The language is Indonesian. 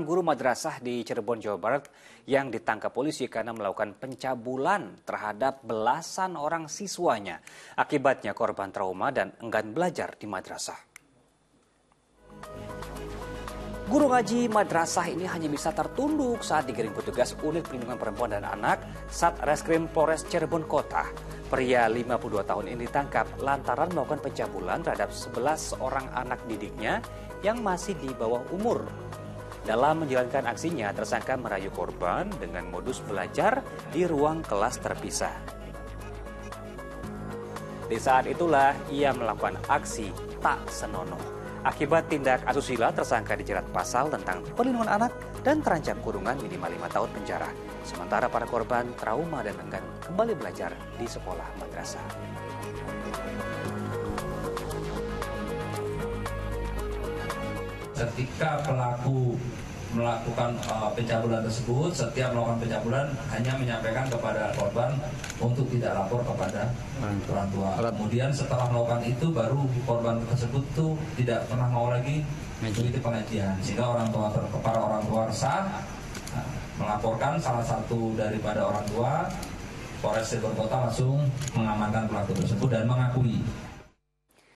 guru madrasah di Cirebon, Jawa Barat yang ditangkap polisi karena melakukan pencabulan terhadap belasan orang siswanya. Akibatnya korban trauma dan enggan belajar di madrasah. Guru ngaji madrasah ini hanya bisa tertunduk saat digiring petugas unit perlindungan perempuan dan anak Satreskrim Polres Cirebon Kota. Pria 52 tahun ini ditangkap lantaran melakukan pencabulan terhadap 11 orang anak didiknya yang masih di bawah umur dalam menjalankan aksinya, tersangka merayu korban dengan modus belajar di ruang kelas terpisah. Di saat itulah ia melakukan aksi tak senonoh. Akibat tindak asusila, tersangka dijerat pasal tentang perlindungan anak dan terancam kurungan minimal lima tahun penjara. Sementara para korban trauma dan enggan kembali belajar di sekolah madrasah. Ketika pelaku melakukan uh, pencabulan tersebut, setiap melakukan pencabulan hanya menyampaikan kepada korban untuk tidak lapor kepada orang tua. Kemudian setelah melakukan itu baru korban tersebut tuh tidak pernah mau lagi mengikuti pengajian. Sehingga orang tua para orang tua resah nah, melaporkan salah satu daripada orang tua Polres Cirebon Kota langsung mengamankan pelaku tersebut dan mengakui